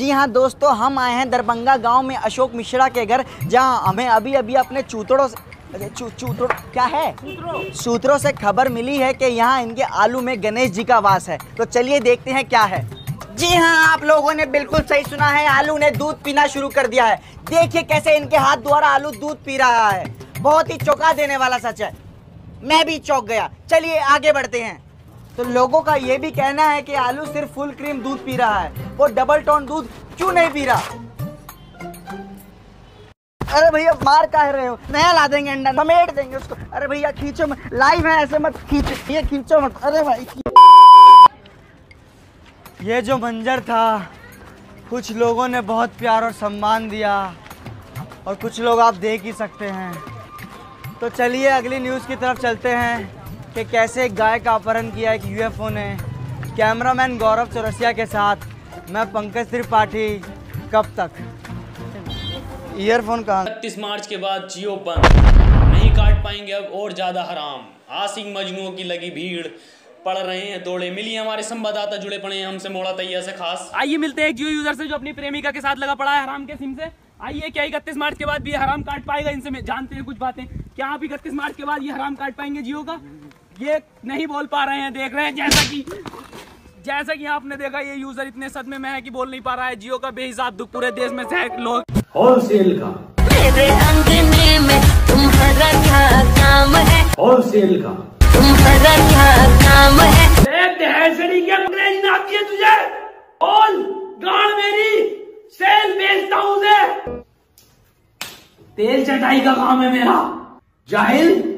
जी हाँ दोस्तों हम आए हैं दरभंगा गाँव में अशोक मिश्रा के घर जहाँ हमें अभी अभी अपने चूतड़ों चू चूतड़ों क्या है? सूत्रों से खबर मिली है कि यहाँ इनके आलू में गणेश जी का वास है। तो चलिए देखते हैं क्या है। जी हाँ आप लोगों ने बिल्कुल सही सुना है आलू ने दूध पीना शुरू कर दिया है। देखिए कैसे इनके हाथ द्वारा आलू दूध पी रहा है। बहुत ही चौंका देने वाला सच है। मैं भी चौंक गया। चलिए आगे बढ़ते हैं। तो लोगों का ये भी कहना है कि आलू सिर्फ़ फुल क्रीम दूध पी रहा है। वो डबल टोन दूध क्यों नहीं पी रहा? अरे भैया, मार काहे रहे हो। नया ला देंगे अंडा, समेट देंगे उसको। अरे भैया, खींचो मत। लाइव है, ऐसे मत खींचो। ये खींचो मत। अरे भाई ये जो मंजर था, कुछ लोगों ने बहुत प्यार और सम्मान दिया और कुछ लोग आप देख ही सकते हैं। तो चलिए, अगली न्यूज़ की तरफ़ चलते हैं। कि कैसे एक गाय का अपहरण किया एक यूएफओ ने। कैमरामैन गौरव चौरसिया के साथ, मैं पंकज त्रिपाठी, कब तक? ईयरफोन कहा? इकतीस मार्च के बाद जियो बंद। नहीं काट पाएँगे अब और ज़्यादा हराम। आसिंग मजनुओं की लगी भीड़। पढ़ रहे हैं दौड़े मिली हमारे संवाददाता जुड़े पड़े हैं हमसे मोड़ा तैया से खास। आइए मिलते हैं जियो यूज़र से जो अपनी प्रेमिका के साथ लगा पड़ा है हराम के सिम से। आइए क्या इकतीस मार्च के बाद भी हराम काट पाएगा इनसे जानते हैं कुछ बातें। क्या आप इकतीस मार्च के बाद ये हराम काट पाएँगे जियो का? ये नहीं बोल पा रहे हैं देख रहे हैं जैसा कि जैसा कि आपने देखा ये यूज़र इतने सदमे में है कि बोल नहीं पा रहा है जियो का बेहिसाब दुख पूरे देश में से लोग होलसेल का। मेरे अंगने में तुम्हारा क्या काम है? होलसेल का। तुम्हारा क्या तेल चटाई का काम है मेरा। जाहिल।